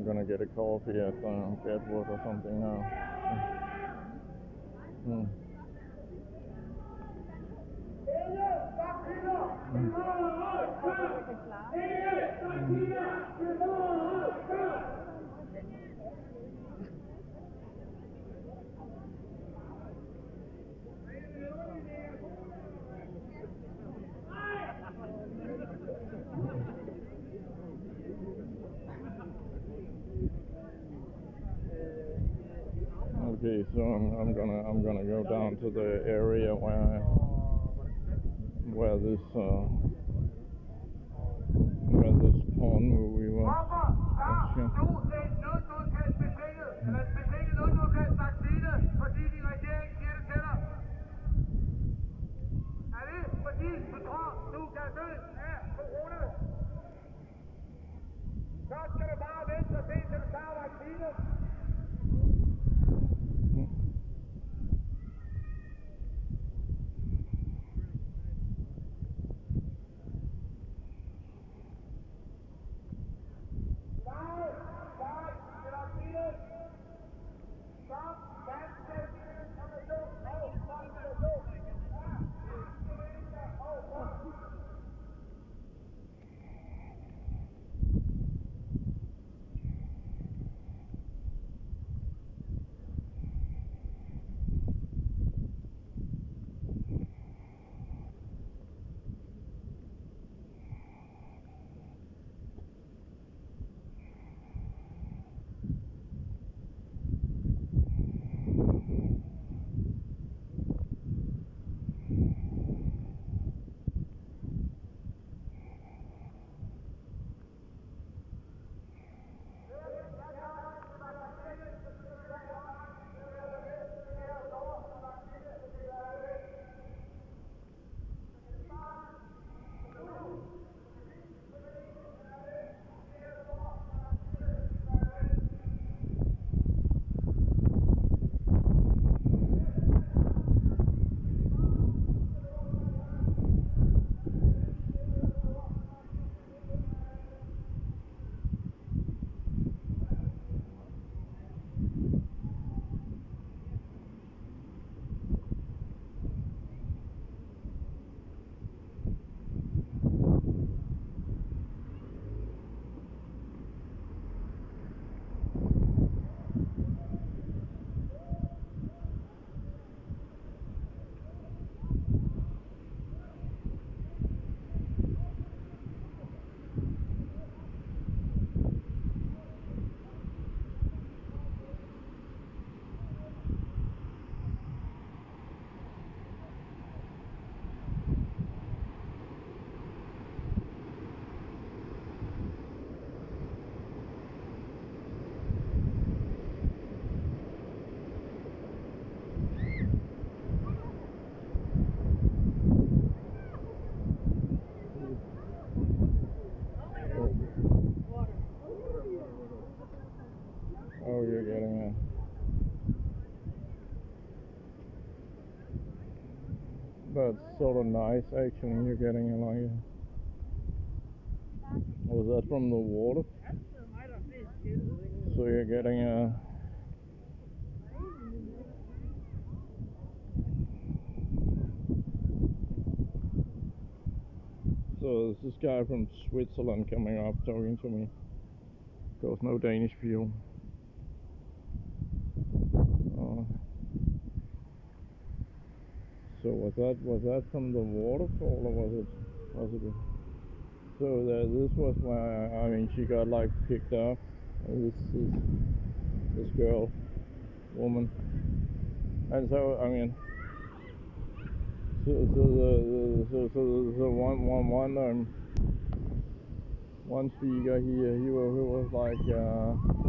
I'm gonna get a coffee at uh, Bedwood or something now. Hmm. Okay, so I'm, I'm gonna I'm gonna go down to the area where where this uh, where this porn movie was. Tropper, Oh, you're getting a. That's sort of nice, actually. You're getting a like. Was that from the water? So you're getting a. So there's this guy from Switzerland coming up talking to me. Of course, no Danish people. Uh, so was that was that from the waterfall or was it was it? So the, this was where I mean she got like picked up. This this this girl, woman, and so I mean. So, so the, the so so so one one one um one speaker he he was, he was like uh,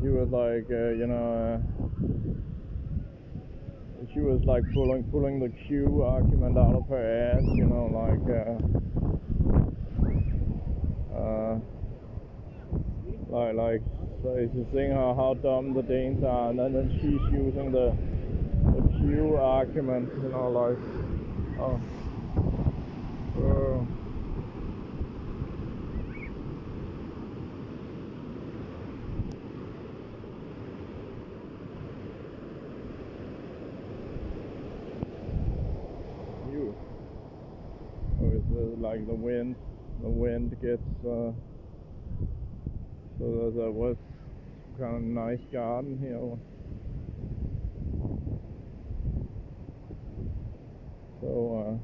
he was like uh, you know uh, she was like pulling pulling the Q argument out of her ass you know like uh, uh, like like so she's saying how, how dumb the Danes are and then, then she's using the the Q argument you know like oh uh, the like the wind, the wind gets. Uh, so there, was kind of nice garden here. So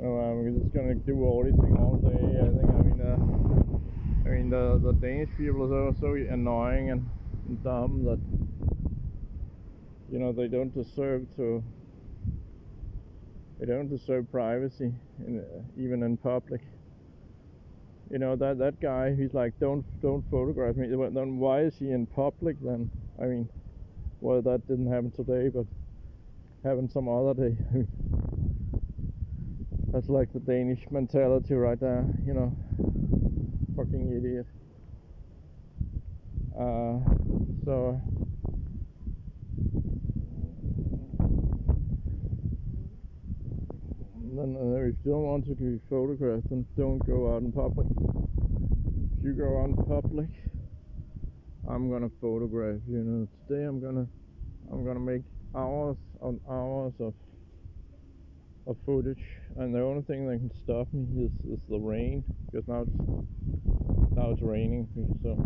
uh, oh, I'm just gonna do auditing all day. I think I mean, uh, I mean the the Danish people are so, annoying and dumb that you know they don't deserve to they don't deserve privacy in, even in public. You know that that guy he's like don't don't photograph me. Well, then why is he in public then? I mean well that didn't happen today but happened some other day that's like the danish mentality right there you know. Fucking idiot. Uh, so uh, if you don't want to be photographed then don't go out in public. If you go out in public I'm gonna photograph you. Know today I'm gonna I'm gonna make hours on hours of of footage. And the only thing that can stop me is, is the rain because now it's now it's raining so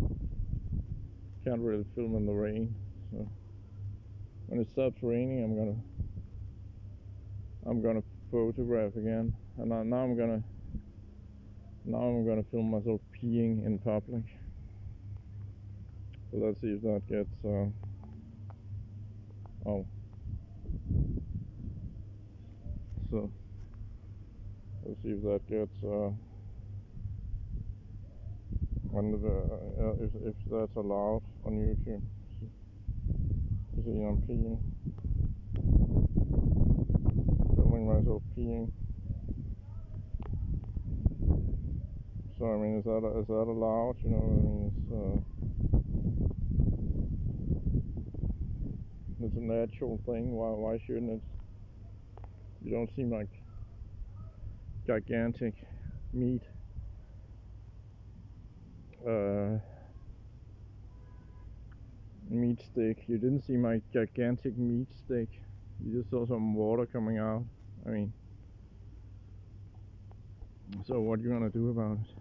can't really film in the rain so. When it stops raining I'm gonna I'm gonna photograph again. And now I'm gonna now I'm gonna film myself peeing in public. So let's see if that gets uh, oh. So let's see if that gets uh, uh, if, if that's allowed on YouTube. You see I'm peeing filming myself peeing so I mean is that is that allowed you know I mean? It's uh, it's a natural thing. Why why shouldn't it? You don't seem like gigantic meat. Uh, meat stick. You didn't see my gigantic meat stick. You just saw some water coming out I mean so what are you gonna do about it